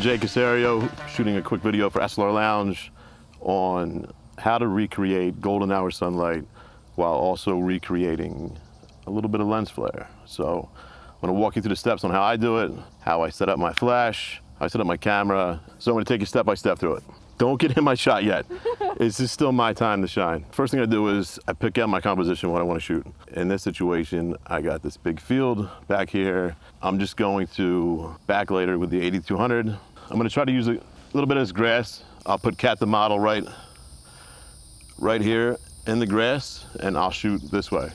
I'm Jay Cassario, shooting a quick video for SLR Lounge on how to recreate golden hour sunlight while also recreating a little bit of lens flare. So I'm gonna walk you through the steps on how I do it, how I set up my flash, how I set up my camera. So I'm gonna take you step by step through it. Don't get in my shot yet. this is still my time to shine. First thing I do is I pick out my composition, what I wanna shoot. In this situation, I got this big field back here. I'm just going to back later with the AD200. I'm gonna try to use a little bit of this grass. I'll put Cat the model right, right here in the grass and I'll shoot this way.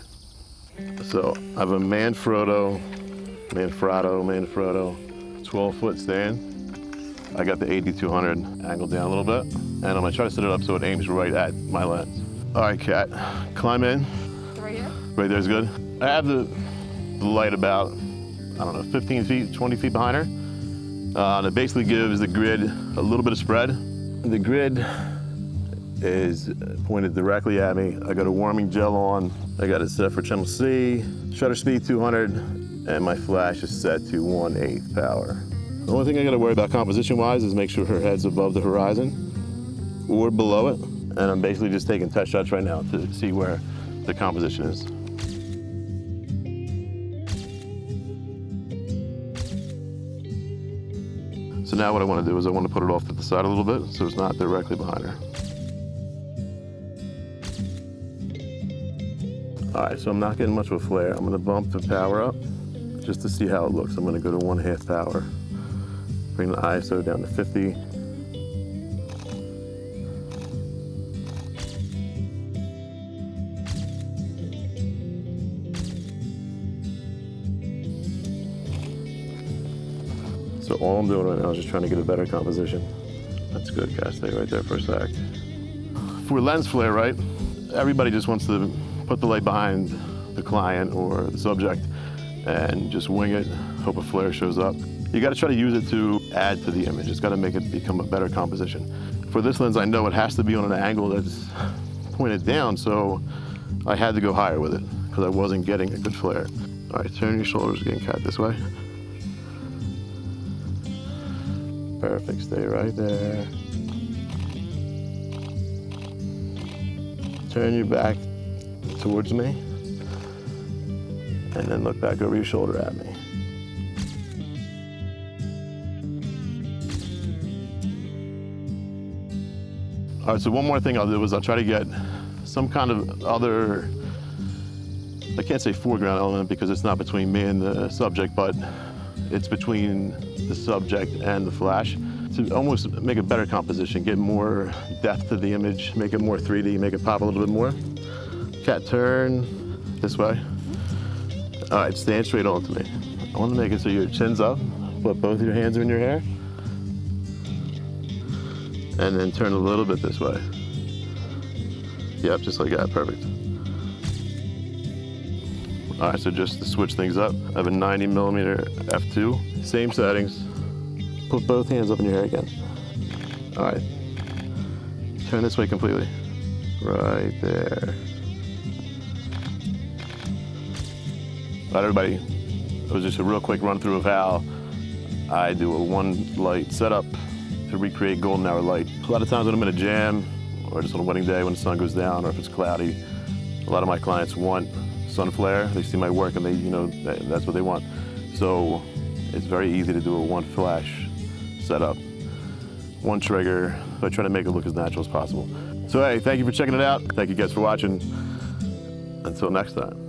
So I have a Manfrotto, Manfrotto, Manfrotto, 12 foot stand. I got the AD200 angled down a little bit, and I'm gonna try to set it up so it aims right at my lens. All right, Cat, climb in. Right here? Right there's good. I have the, the light about, I don't know, 15 feet, 20 feet behind her. Uh, and it basically gives the grid a little bit of spread. The grid is pointed directly at me. I got a warming gel on. I got it set for channel C, shutter speed 200, and my flash is set to 1 8 power. The only thing I gotta worry about composition-wise is make sure her head's above the horizon or below it. And I'm basically just taking test shots right now to see where the composition is. So now what I want to do is I want to put it off to the side a little bit so it's not directly behind her. All right, so I'm not getting much of a flare. I'm going to bump the power up just to see how it looks. I'm going to go to one half power. Bring the ISO down to 50. So all I'm doing right now is just trying to get a better composition. That's good, guys. Stay right there for a sec. For lens flare, right? Everybody just wants to put the light behind the client or the subject and just wing it, hope a flare shows up. You gotta try to use it to add to the image. It's gotta make it become a better composition. For this lens, I know it has to be on an angle that's pointed down, so I had to go higher with it because I wasn't getting a good flare. All right, turn your shoulders again, Cat this way. Perfect, stay right there. Turn your back towards me and then look back over your shoulder at me. All right, so one more thing I'll do is I'll try to get some kind of other, I can't say foreground element because it's not between me and the subject, but it's between the subject and the flash to almost make a better composition, get more depth to the image, make it more 3D, make it pop a little bit more. Cat turn this way. All right, stand straight on to me. I want to make it so your chin's up, put both of your hands in your hair, and then turn a little bit this way. Yep, just like that, perfect. All right, so just to switch things up, I have a 90 millimeter f2, same settings. Put both hands up in your hair again. All right, turn this way completely. Right there. All right, everybody, it was just a real quick run through of how I do a one light setup to recreate golden hour light. A lot of times when I'm in a jam or just on a wedding day when the sun goes down or if it's cloudy, a lot of my clients want sun flare. They see my work and they, you know, that's what they want. So it's very easy to do a one flash setup, one trigger. I try to make it look as natural as possible. So hey, thank you for checking it out. Thank you guys for watching. Until next time.